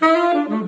Música